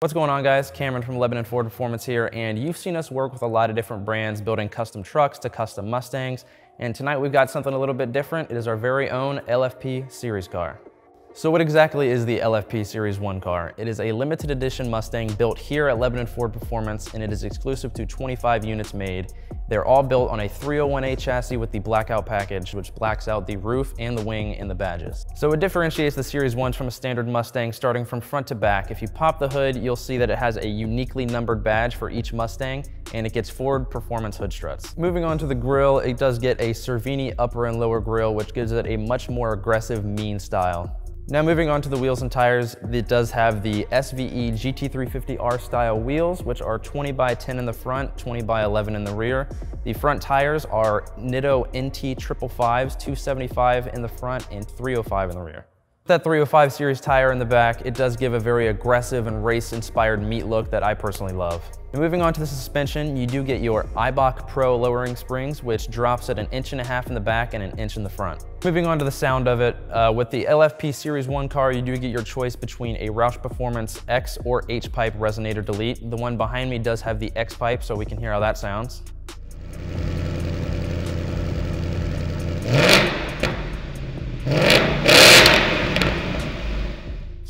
What's going on guys? Cameron from Lebanon Ford Performance here, and you've seen us work with a lot of different brands building custom trucks to custom Mustangs, and tonight we've got something a little bit different. It is our very own LFP series car. So what exactly is the LFP Series 1 car? It is a limited edition Mustang built here at Lebanon Ford Performance and it is exclusive to 25 units made. They're all built on a 301A chassis with the blackout package, which blacks out the roof and the wing and the badges. So it differentiates the Series 1s from a standard Mustang starting from front to back. If you pop the hood, you'll see that it has a uniquely numbered badge for each Mustang and it gets Ford Performance hood struts. Moving on to the grille, it does get a Cervini upper and lower grille, which gives it a much more aggressive, mean style. Now moving on to the wheels and tires, it does have the SVE GT350R style wheels, which are 20 by 10 in the front, 20 by 11 in the rear. The front tires are Nitto NT 555s, 275 in the front and 305 in the rear. That 305 series tire in the back, it does give a very aggressive and race-inspired meat look that I personally love. And moving on to the suspension, you do get your Eibach Pro lowering springs, which drops at an inch and a half in the back and an inch in the front. Moving on to the sound of it, uh, with the LFP Series 1 car, you do get your choice between a Roush Performance X or H-pipe resonator delete. The one behind me does have the X-pipe, so we can hear how that sounds.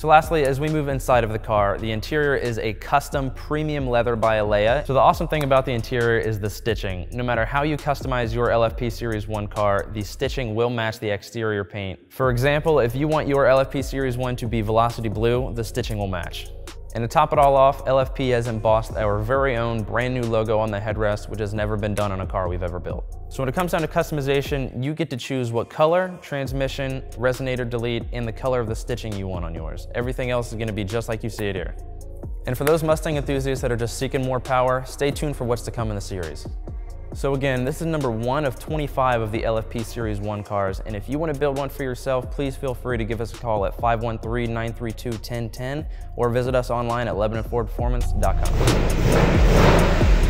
Lastly, as we move inside of the car, the interior is a custom premium leather by Alea. So the awesome thing about the interior is the stitching. No matter how you customize your LFP Series 1 car, the stitching will match the exterior paint. For example, if you want your LFP Series 1 to be Velocity Blue, the stitching will match. And to top it all off, LFP has embossed our very own brand new logo on the headrest, which has never been done on a car we've ever built. So when it comes down to customization, you get to choose what color, transmission, resonator delete, and the color of the stitching you want on yours. Everything else is gonna be just like you see it here. And for those Mustang enthusiasts that are just seeking more power, stay tuned for what's to come in the series. So again, this is number one of 25 of the LFP Series 1 cars, and if you want to build one for yourself, please feel free to give us a call at 513-932-1010 or visit us online at LebanonFordPerformance.com.